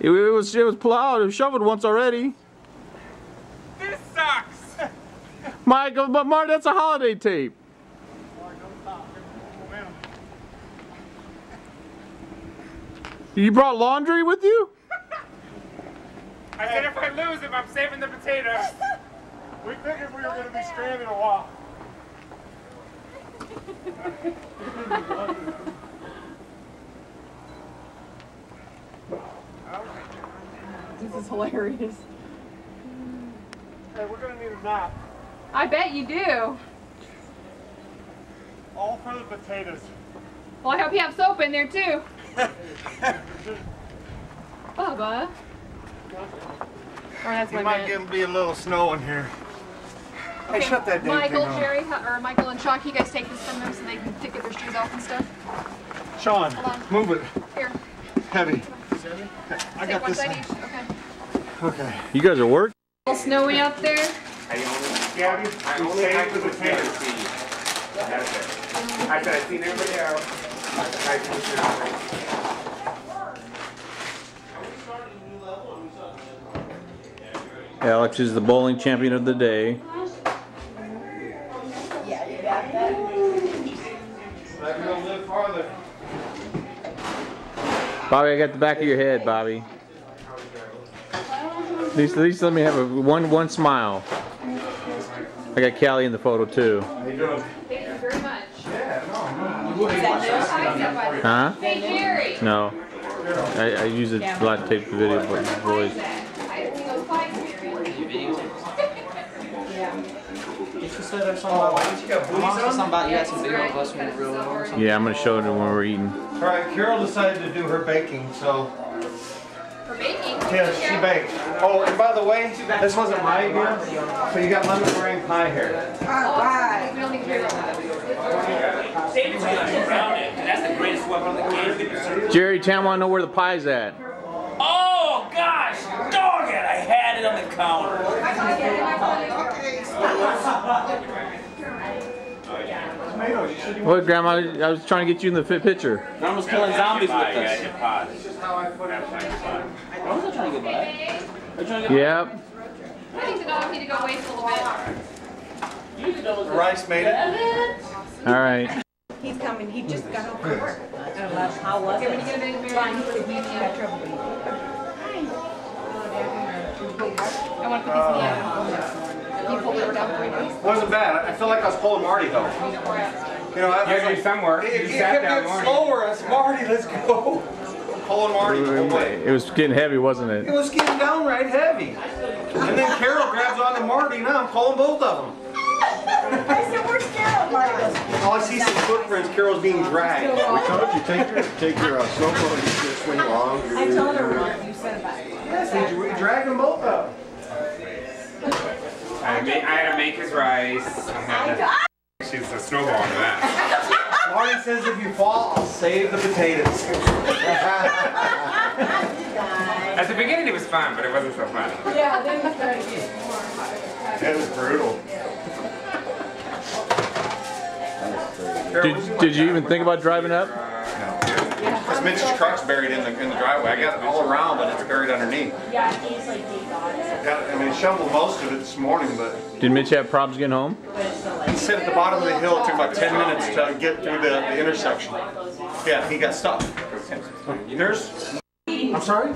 It, it was it was plowed. It was shoveled once already. This sucks. Michael, but Mark, that's a holiday tape. You brought laundry with you? I said if I lose him, I'm saving the potatoes. We figured we were going to be stranded a while. This is hilarious. Hey, we're going to need a nap. I bet you do. All for the potatoes. Well, I hope you have soap in there too. Bubba. Or that's You might get be a little snow in here. Hey, shut that damn Michael, thing. Jerry, or Michael and Sean, can you guys take this from them so they can get their shoes off and stuff? Sean, move it. Here, Heavy. I take got one this. side thing. each. Okay. Okay. You guys are working. A little snowy out there. I only, Gabby, I we only saved type the the potatoes. potatoes. That's it. I said I've seen everybody else. I typed the potatoes. Alex is the bowling champion of the day. Let me live farther. Bobby, I got the back of your head, Bobby. At least, at least let me have a one one smile. I got Callie in the photo too. How you doing? Thank you very much. Yeah, no, no. Huh? Hey, Jerry. No. I, I use it a lot to tape the video, but voice. I see those pipes, Jerry. She said there's something about, Mom something about you had some video of us when we were over or something. Yeah, I'm gonna show it when we're eating. All right, Carol decided to do her baking, so For baking. yeah, she baked. Oh, and by the way, this wasn't my idea, so you got lemon meringue pie here. Oh, oh, we don't need to hear about that. David's gonna it, that's the greatest weapon on the game. Jerry, tell him I know where the pie's at. Oh gosh, dog it! I had it on the counter. Tomatoes, you said you What, Grandma? I was trying to get you in the fit picture. Grandma's killing zombies with us. This is how I put it. Grandma's not trying to get by. Are you trying to get Yep. I think the dogs need to go waste a little bit. The rice made it. All right. He's coming, he just got home from work. How was Okay, when you get a minute, Mary, Fine, he you gonna got trouble I want to put these in the oven. Uh, you it down for me. Wasn't bad. I feel like I was pulling Marty though. You know, I You gotta do. It, You it sat kept down getting slower. I said, Marty, let's go. Pulling Marty the whole way. It was getting heavy, wasn't It it? was getting downright heavy. And then Carol grabs on to Marty, now I'm pulling both of them. I said, where's Carol? Marty goes, All I see is some footprints, Carol's being dragged. We told you, take your, take your uh, snowboard, you should swing along. I told her what you said about it. Yes, we dragged them both up. I, I had to make his rice. I had to, she's a snowball to that. Marty says if you fall, I'll save the potatoes. At the beginning it was fun, but it wasn't so fun. Yeah, then we started getting more hot. It was brutal. Did, did you even think about driving up? Because Mitch's truck's buried in the, in the driveway. I got it all around, but it's buried underneath. Yeah, he's like, he got it. Got, I mean, shoveled most of it this morning, but Did Mitch have problems getting home? he said at the bottom of the hill, it took about 10 minutes to get through the, the intersection. Yeah, he got stuck. There's, I'm sorry?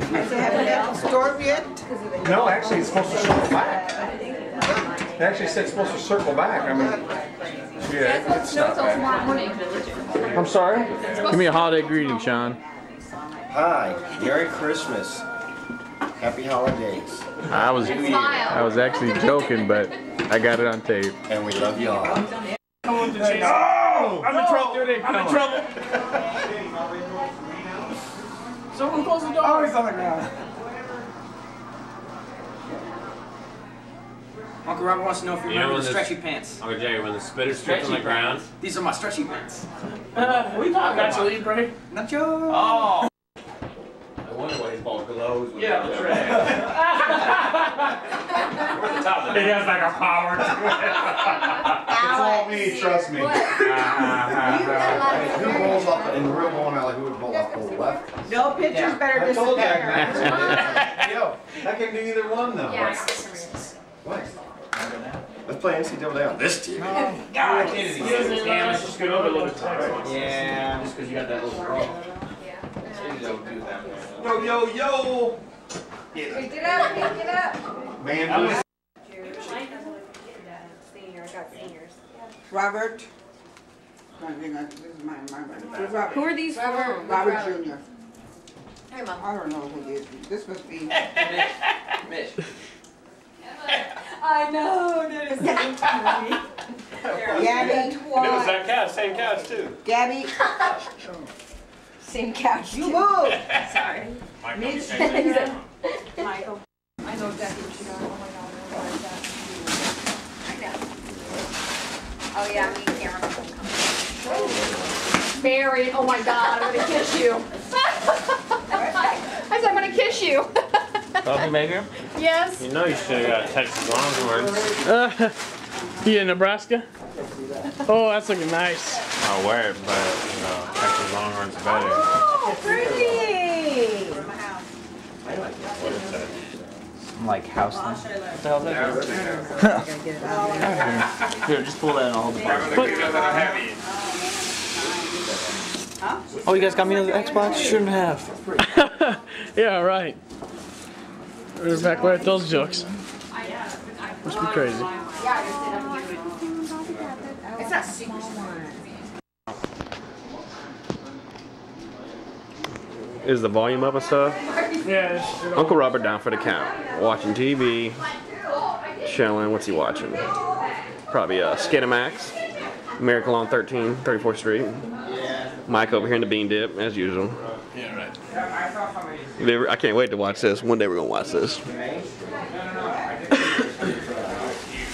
Storm yet? No, actually, it's supposed to circle back. They actually said it's supposed to circle back. I mean, yeah, it's No, not till bad. Tomorrow morning. I'm sorry? Give me a holiday greeting, Sean. Hi, Merry Christmas. Happy holidays. I was I was actually joking, but I got it on tape. And we love you all. Oh! I'm in trouble. I'm in trouble. Someone close the door. Oh, he's on the ground. Uncle Robert wants to know if you You know remember when the this- stretchy pants. Uncle Jerry, when the spitter's stripped on the ground. These are my stretchy pants. Uh, we talking about you, Libre? Nacho. Oh. I wonder why he's called glows. Yeah, that's right. We're the top He has like a power to it. It's all me, trust me. Uh, Who rolled bowls off in the real bowling alley, who would bowl off the left? No pictures better I told you, disappear. man. Yo, I can do either one though. What? Let's play NCAA on this team. Oh, God, Damn, let's just go over a little time. Yeah, just because you got that little bro. Yo, yo, yo! Pick it up, pick it up. Man, Senior, I got seniors. Robert. My, uh, my, my, my. Who are these from? Robert Junior. Hey, Mom. I don't know who he is. This must be. Mitch. I know, that is so funny. Gabby. It was that couch, same couch too. Gabby, Same couch. you move. Sorry. Mitch. Michael. I know exactly what you got. Oh my god, I know exactly. I know. Oh yeah, me and Cameron are coming. Mary, oh my god, I'm gonna kiss you. I said I'm gonna kiss you. Coffee maker? Yes. You know you should have got Texas Longhorns. Uh, you in Nebraska? Oh, that's looking nice. I'll wear it, but you know, Texas Longhorns better. Oh, pretty. Like house thing. What the hell is that? Here, just pull that and I'll hold the box. Oh, you guys got me on the Xbox? Shouldn't have. yeah, right. We're back where those jokes. Must be crazy. It's not super Is the volume up and stuff? Yeah, Uncle Robert down for the count. Watching TV. Chilling. What's he watching? Probably uh, Skinamax. Miracle on 13, 34th Street. Mike over here in the bean dip, as usual. Yeah, right. I can't wait to watch this. One day we're gonna watch this.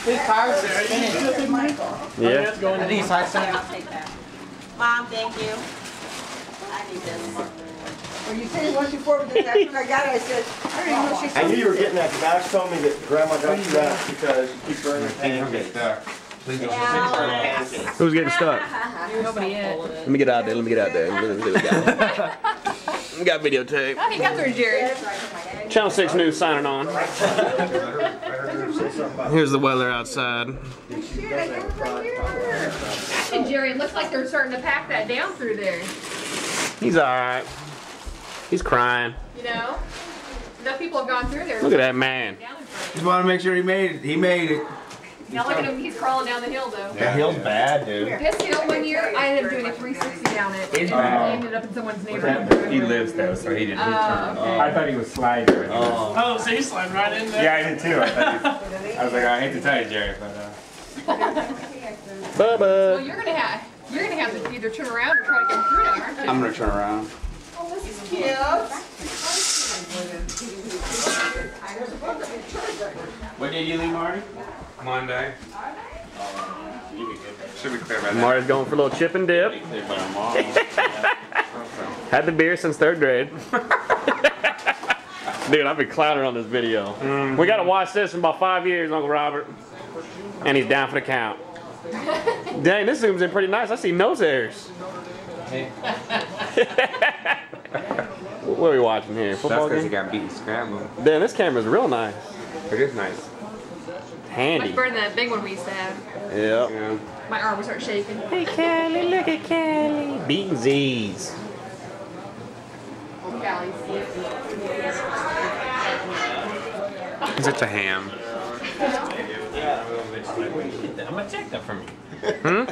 His car's spinning. Yeah. I think he's high center. Mom, thank you. I need this. When you said once before, but then after I got it, I said, I don't even know what she I knew you were getting that, because Alex told me that grandma got you that because you keep burning pancakes. Who's getting stuck? Nobody is. Let me get out there. Let me get out there. we got. videotape. I think got through Jerry. Channel 6 News signing on. Here's the weather outside. And Jerry, it looks like they're starting to pack that down through there. He's alright. He's crying. You know? Enough people have gone through there. Look at that man. Down in front. Just want to make sure he made it. He made it. Now look at him, he's crawling down the hill though. The hill's bad, dude. This hill one year, I ended up doing a 360 down it. It's and bad. Ended up in someone's neighborhood. He lives there, so he didn't. Oh, okay. I thought he was sliding. but he was- Oh, so you slid right in there? Yeah, I did too. I, thought I was like, I hate to tell you, Jerry, but uh, Well, you're gonna have, you're gonna have to either turn around or try to get through there, aren't you? I'm gonna turn around. Oh, this is cute. What did you leave, Marty? Monday. Should be clear by then. Marty's going for a little chip and dip. Clear by tomorrow. Had the beer since third grade. Dude, I've been clowning on this video. Mm-hmm. We gotta watch this in about five years, Uncle Robert. And he's down for the count. Dang, this zooms in pretty nice. I see nose hairs. what are we watching here? That's because he game? got beaten scrambling. Damn, this camera's real nice. It is nice. Handy. Much better than that big one we used to have. Yep. Yeah. My arm would start shaking. Hey, Callie, look at Callie. Beating Z's. Galleys. He's such a ham. I'm gonna check that from you. Hmm?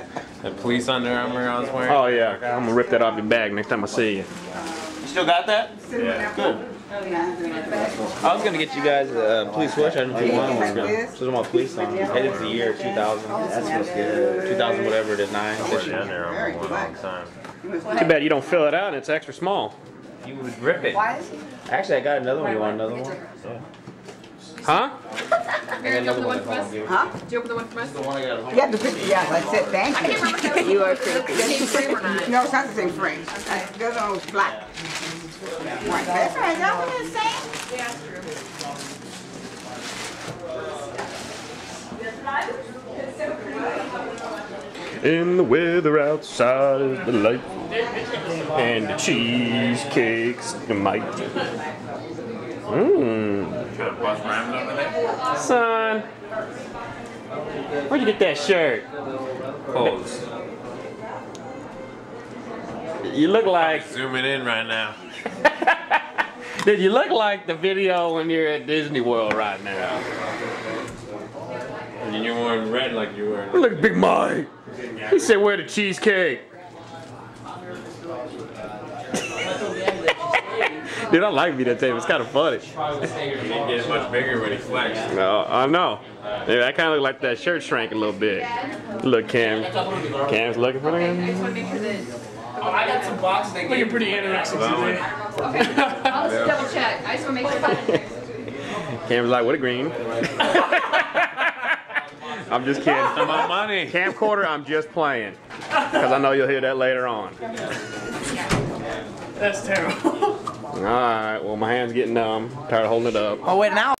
The police Under Armour I was wearing. Oh, yeah. I'm gonna rip that off your bag next time I see you. You still got that? Yeah. Good. I was gonna get you guys a uh, police watch. I didn't do one. I was gonna. This is my police song. Headed to the year 2000. That smells good. 2000, whatever it is, nine. I wore the Under Armour one all the time. Too bad you don't fill it out and it's extra small. You would rip it. Actually, I got another one. You want another one? Huh? Mary, did you open the one from us? Huh? Did you open the one from us? The one I got at home. Yeah, the picture, yeah, I said, thank I can't you. remember You are it was the same frame or not. No, it's not the same frame. Uh, The other one was black. Right, That's right, that one is the same. Yeah, that's. And the weather outside is delightful. And the cheesecake's mighty. Mmm. Trying to bust rhymes over there. Son, where'd you get that shirt? Pose. You look like, Zooming in right now. dude, you look like the video when you're at Disney World right now. And you're wearing red like you were. Look Big Mike. He said, where the cheesecake? Dude, I like videotape. It's kind of funny. He gets much bigger when he flexed. No, I know. Yeah, I kind of look like that shirt shrank a little bit. Look, Cam. Cam's looking for I them. Just wanna make sure that. Oh, I got some boxes they Looking gave pretty anorexic today. Okay, I'll just double check. I just wanna make sure that. Cam's like, what a green. I'm just kidding. My money. Camcorder, I'm just playing. Because I know you'll hear that later on. That's terrible. All right, well, my hand's getting numb. Tired of holding it up. Oh, wait, now